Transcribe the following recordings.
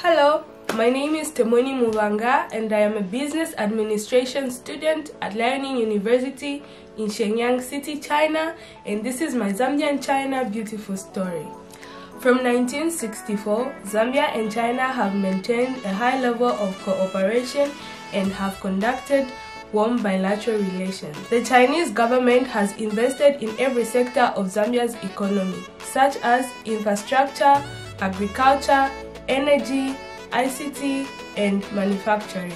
Hello, my name is Temoni Muvanga and I am a business administration student at Liaoning University in Shenyang City, China, and this is my Zambian China beautiful story. From 1964, Zambia and China have maintained a high level of cooperation and have conducted warm bilateral relations. The Chinese government has invested in every sector of Zambia's economy, such as infrastructure, agriculture, energy, ICT, and manufacturing.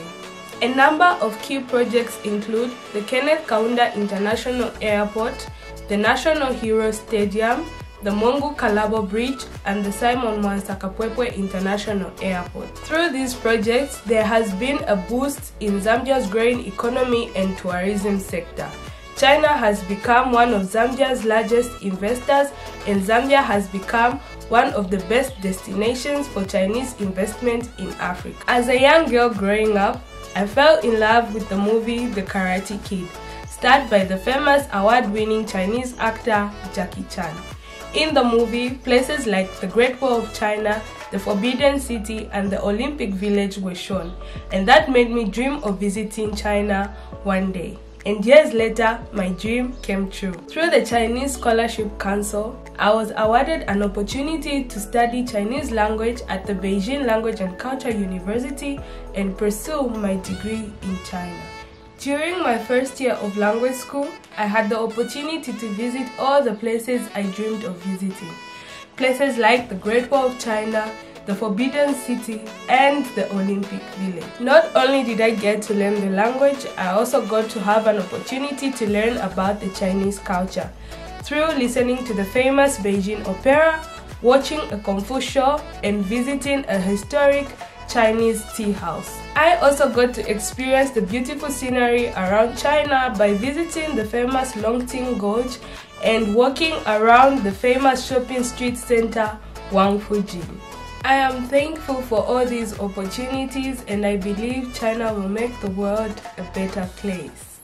A number of key projects include the Kenneth Kaunda International Airport, the National Heroes Stadium, the Mongu Kalabo Bridge, and the Simon Mwansa Kapwepwe International Airport. Through these projects, there has been a boost in Zambia's growing economy and tourism sector. China has become one of Zambia's largest investors, and Zambia has become one of the best destinations for Chinese investment in Africa. As a young girl growing up, I fell in love with the movie The Karate Kid, starred by the famous award-winning Chinese actor Jackie Chan. In the movie, places like the Great Wall of China, the Forbidden City, and the Olympic Village were shown, and that made me dream of visiting China one day. And years later, my dream came true. Through the Chinese Scholarship Council, I was awarded an opportunity to study Chinese language at the Beijing Language and Culture University and pursue my degree in China. During my first year of language school, I had the opportunity to visit all the places I dreamed of visiting. Places like the Great Wall of China, the Forbidden City, and the Olympic Village. Not only did I get to learn the language, I also got to have an opportunity to learn about the Chinese culture through listening to the famous Beijing Opera, watching a Kung Fu show, and visiting a historic Chinese tea house. I also got to experience the beautiful scenery around China by visiting the famous Longqing Gorge and walking around the famous shopping street center Wangfujing. I am thankful for all these opportunities and I believe China will make the world a better place.